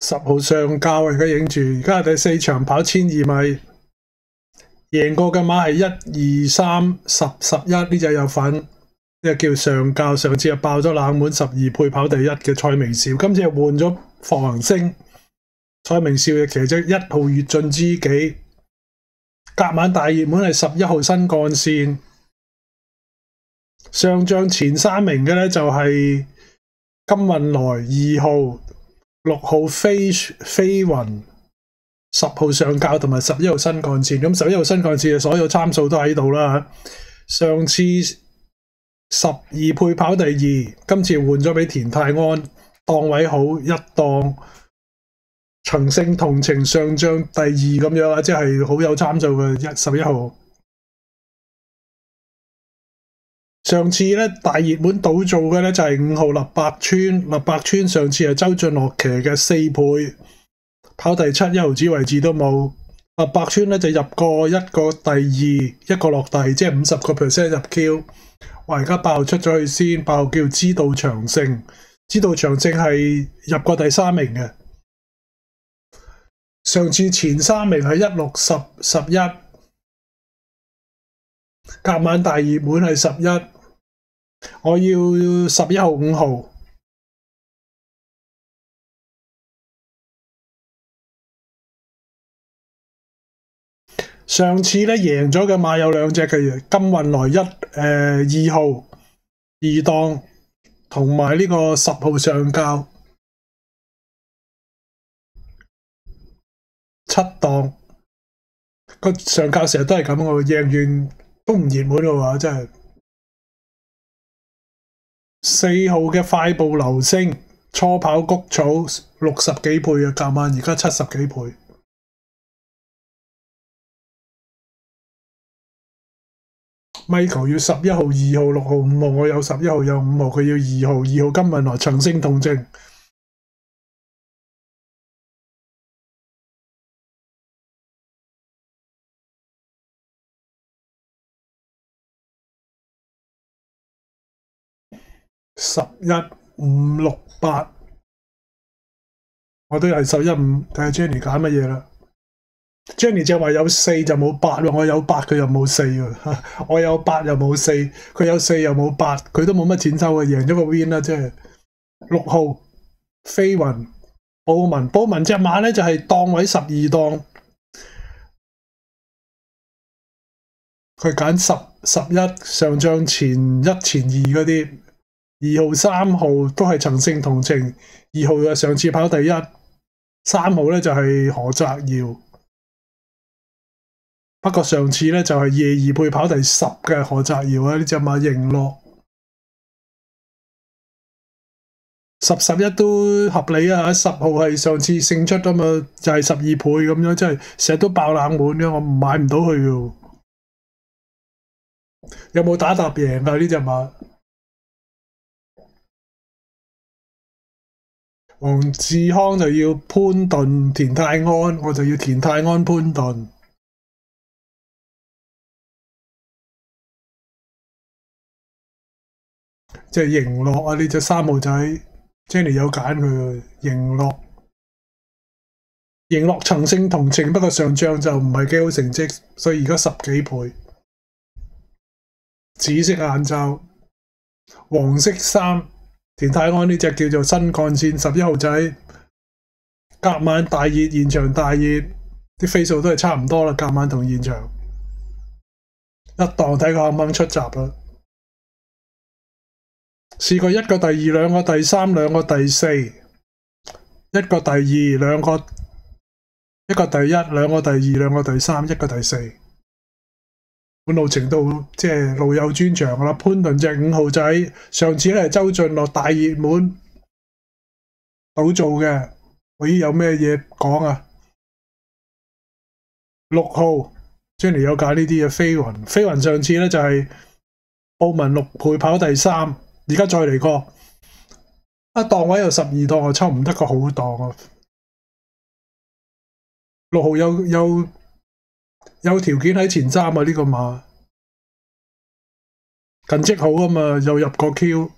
十號上交而家影住，而家係第四場跑千二米，贏過嘅馬係一二三十十一呢隻有份，呢隻叫上交，上次又爆咗冷门十二倍跑第一嘅蔡明少，今次又換咗霍恒星，蔡明少嘅騎咗一號越進知己，隔晚大熱門係十一號新幹線，上将前三名嘅呢就係金運來二號。六號飛飛雲，十號上教同埋十一號新幹線，咁十一號新幹線嘅所有參數都喺度啦。上次十二倍跑第二，今次換咗俾田泰安，檔位好一檔，曾勝同情上將第二咁樣啊，即係好有參數嘅一十一號。上次咧大熱門倒做嘅咧就係五號立百川，立百川上次係周俊樂騎嘅四倍，跑第七一毫子位置都冇。立百川咧就入過一個第二，一個落第，即係五十個 percent 入 Q。我而家爆出咗去先，爆叫知道長勝，知道長勝係入過第三名嘅。上次前三名係一六十十一，隔晚大熱門係十一。我要十一號五號，上次咧贏咗嘅馬有兩隻嘅，金運來一诶二號二檔，同埋呢個十號上交七檔，個上交成日都係咁嘅，贏完都唔热门嘅話，真係。四號嘅快步流星初跑谷草六十幾倍嘅價萬，而家七十幾倍。Michael 要十一號、二號、六號、五號，我有十一號有五號，佢要二號，二號今日來長升同證。十一五六八，我都系十一五，睇下 Jenny 揀乜嘢啦。Jenny 就話有四就冇八咯，我有八佢又冇四，我有八又冇四，佢有四又冇八，佢都冇乜钱收啊，贏咗個 win 啦，即係六號飛雲布文布文隻馬咧就係、是、檔位十二檔，佢揀十十一上仗前一前二嗰啲。二號、三號都係曾胜同情，二號嘅上次跑第一，三號咧就係何澤耀。不過上次咧就係夜二配跑第十嘅何澤堯啊，呢隻馬贏落十十一都合理啊，十號係上次勝出啊嘛，就係十二倍咁樣，即係成日都爆冷門嘅，我買唔到佢嘅。有冇打搭贏啊？呢隻馬？黄志康就要潘頓田泰安，我就要田泰安潘頓，即係贏落啊！呢隻三號仔，Jenny 有揀佢，贏落，贏落曾勝同情，不過上仗就唔係幾好成績，所以而家十幾倍，紫色眼罩，黃色衫。田泰安呢隻叫做新幹線十一號仔，隔晚大熱，現場大熱，啲飛數都係差唔多啦。隔晚同現場一檔睇佢肯唔肯出閘啦。試過一個第二，兩個第三，兩個第四，一個第二，兩個一個第一，兩個第二，兩個第三，一個第四。本路程度即係路有專長啦，潘頓隻五號仔，上次咧係周俊乐大熱門，好做嘅。咦，有咩嘢講啊？六號，Jenny 有揀呢啲嘅飛雲，飛雲上次咧就係澳门六倍跑第三，而家再嚟過，一檔位有十二檔，我抽唔得個好檔啊！六號有有。有條件喺前三啊！呢、這個馬近績好啊嘛，又入個 Q。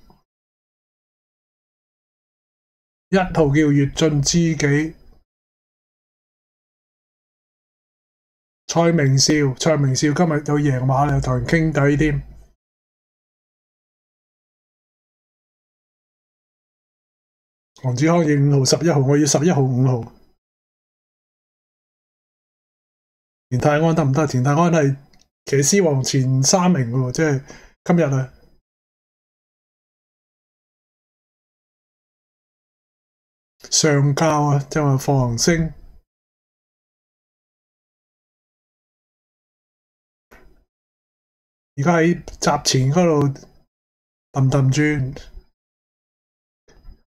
一號叫越進知己，蔡明少，蔡明少今日有贏馬，又同人傾偈添。黃子康要五號、十一號，我要十一號、五號。田泰安得唔得？田泰安係騎師王前三名喎，即係今日啊！上交啊，即係話放行星。而家喺闸前嗰度氹氹轉，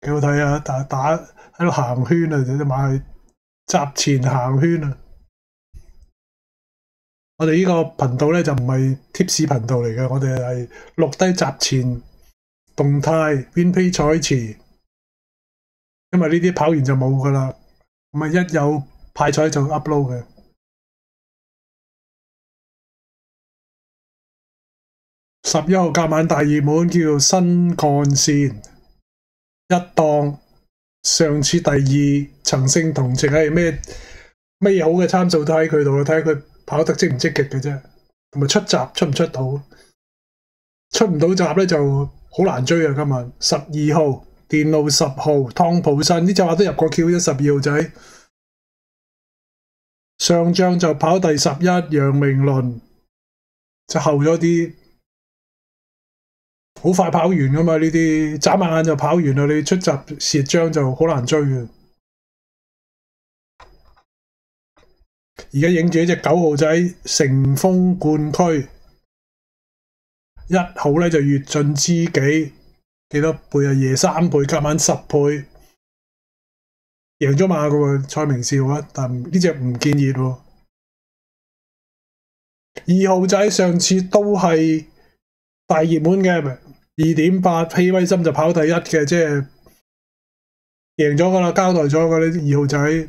幾好睇啊！打打喺度行圈啊，隻馬係閘前行圈啊！我哋呢個頻道咧就唔係貼士頻道嚟嘅，我哋係錄低集前動態邊批彩池，因為呢啲跑完就冇噶啦，咁啊一有派彩就 upload 嘅。十一號夾晚大熱門叫做新幹線，一檔上次第二曾勝同情係咩咩好嘅參數都喺佢度，睇下佢。跑得积唔積極嘅啫，同埋出閘出唔出到，出唔到閘咧就好難追啊！今日十二號電路十號湯普森呢隻馬都入過 Q 一十二號仔，上仗就跑第十一，杨明倫就後咗啲，好快跑完噶嘛呢啲，眨下眼就跑完啦！你出閘蝕張就好難追嘅。而家影住一隻九號仔乘風冠區，一號咧就越進知己，幾多倍啊？夜三倍，今晚十倍，贏咗馬噶喎，蔡明少啊！但呢隻唔建議喎。二號仔上次都係大熱門嘅，二點八，披威森就跑第一嘅，即係贏咗噶啦，交代咗噶呢二號仔。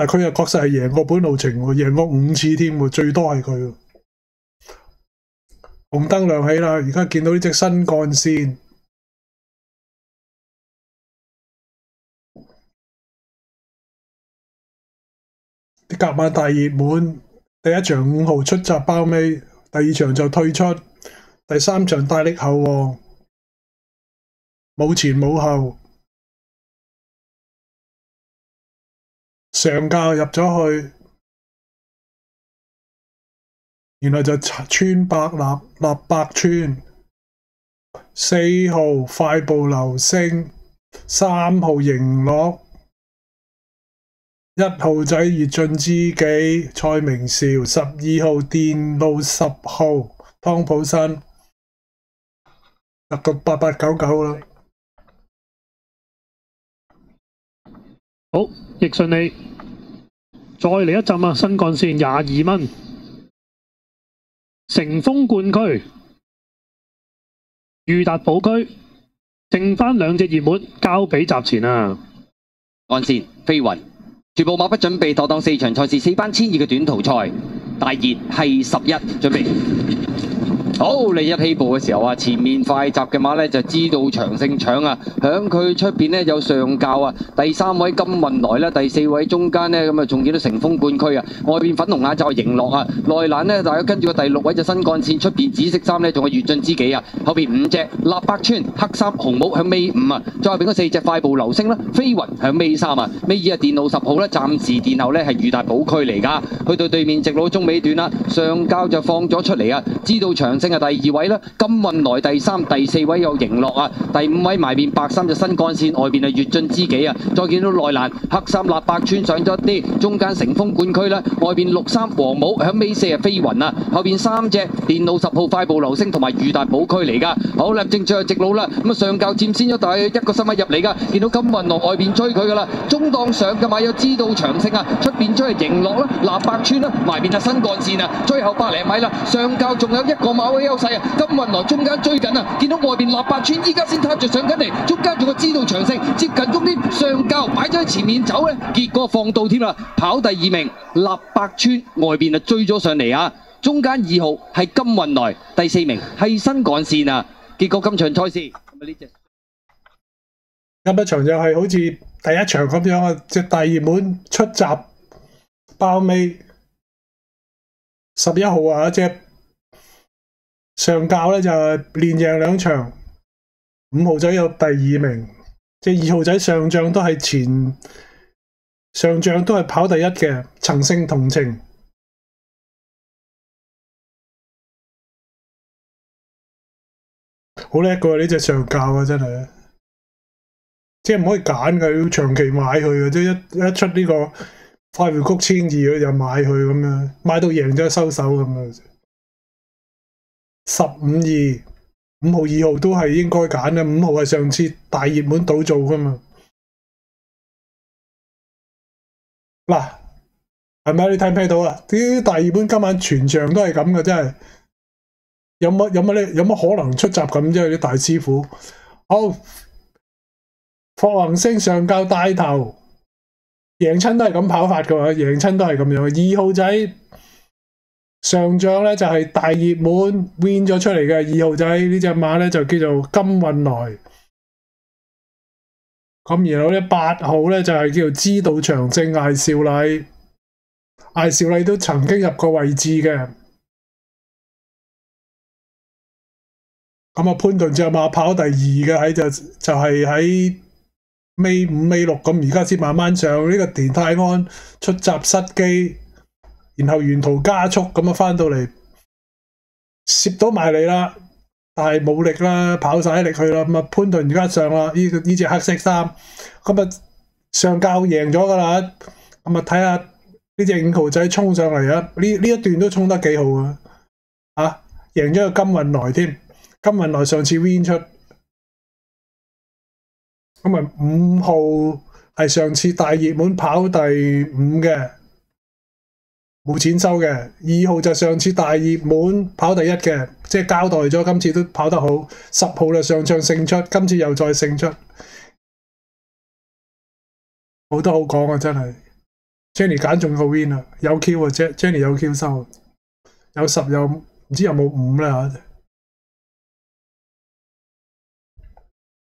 但佢又確實係贏過本路程喎，贏過五次添，最多係佢。紅燈亮起啦，而家見到呢隻新幹線，啲夾馬大熱門，第一場五號出閘包尾，第二場就退出，第三場大力后，冇前冇後。上教入咗去，然後就穿百立立百村，四號快步流星，三號迎落，一號仔越進知己蔡明紹，十二號電路十號湯普森，入到八八九九啦。好，亦順利，再嚟一浸啊！新幹線廿二蚊，乘風貫區，裕達寶區，剩翻兩隻熱門交俾集前啊！幹線飛雲，全部馬不準備妥當四場賽事，四班千二嘅短途賽，大熱係十一，準備。好，你一起步嘅時候啊，前面快閘嘅馬呢就知道長勝搶啊，響佢出邊呢有上教啊，第三位金運來啦，第四位中間呢咁啊，仲見到乘風貫區啊，外邊粉紅眼就係迎樂啊，內欄呢大家跟住個第六位就新幹線，出邊紫色衫呢仲係越進知己啊，後邊五隻立百川黑衫紅帽響尾五啊，再後邊嗰四隻快步流星啦，飛雲響尾三啊，尾二啊電路十號呢，暫時殿後呢係裕大寶區嚟噶，去到對面直路中尾段啦，上教就放咗出嚟啊，知道長。長勝啊，第二位啦，金運來第三，第四位有迎落啊，第五位埋邊白衫就新幹線外邊係越進知己啊，再見到內欄黑衫立百穿上咗啲，中間乘風管區啦，外邊綠衫黃帽響尾四啊飛雲啊，後邊三隻電腦十號快步流星同埋裕達寶區嚟噶，好啦，正最後直路啦，咁啊上教佔先咗大約一個身位入嚟噶，見到金運來外边追佢噶啦，中檔上嘅馬有知道長勝啊，出边追係迎落啦，立百穿啦，埋邊係新幹線啊，最後百零米啦，上教仲有一個馬位優勢啊，金運來中間追緊啊，見到外邊立白村依家先踏着上緊嚟，中間仲有知道長勝接近終點，上交擺咗喺前面走咧，結果放到添啦，跑第二名立白村外邊啊追咗上嚟啊，中間二號係金運來，第四名係新幹線啊，結果今場賽事。呢隻。今一場就係好似第一場咁樣啊，隻大熱門出閘包尾十一號啊，隻上教咧就連贏兩場，五號仔有第二名，隻二號仔上仗都係前上仗都係跑第一嘅，曾胜同情。好叻噶呢隻上教啊，真係，即係唔可以揀嘅，要長期買佢嘅，即係一一出呢個快回曲千二，佢就買佢咁樣，買到贏咗收手咁樣。十五二，五號二號都係應該揀嘅，五號係上次大熱門倒做噶嘛。嗱，係咪你睇唔睇到啊？啲大熱門今晚全場都係咁嘅，真係。有乜有乜咧？有乜可能出閘咁啫？啲大師傅，好，霍恒星上教帶頭，贏親都係咁跑法嘅喎，贏親都係咁樣。二號仔上仗咧就係、是、大熱門 win 咗出嚟嘅，二號仔呢隻馬咧就叫做金運來。咁然後咧八號咧就係、是、叫做知道長勝艾少禮，艾少禮都曾經入過位置嘅。咁啊，潘頓隻馬跑第二嘅喺就就係喺尾五尾六咁，而家先慢慢上呢、這個田泰安出閘失機，然後沿途加速咁啊，翻到嚟攝到埋你啦，但係冇力啦，跑晒力去啦。咁啊，潘頓而家上啦，呢呢隻黑色衫，咁啊上教贏咗噶啦。咁啊，睇下呢隻五號仔衝上嚟啊！呢呢一段都衝得幾好啊！啊，贏咗個金運來添。金運來上次 win 出，咁啊五號係上次大熱門跑第五嘅，冇錢收嘅。二號就上次大熱門跑第一嘅，即係交代咗今次都跑得好。十號就上場勝出，今次又再勝出，冇得好講啊！真係，Jenny 揀中個 win 啊，有 Q 啊，Jenny 有 Q 收，有十有唔知有冇五啦。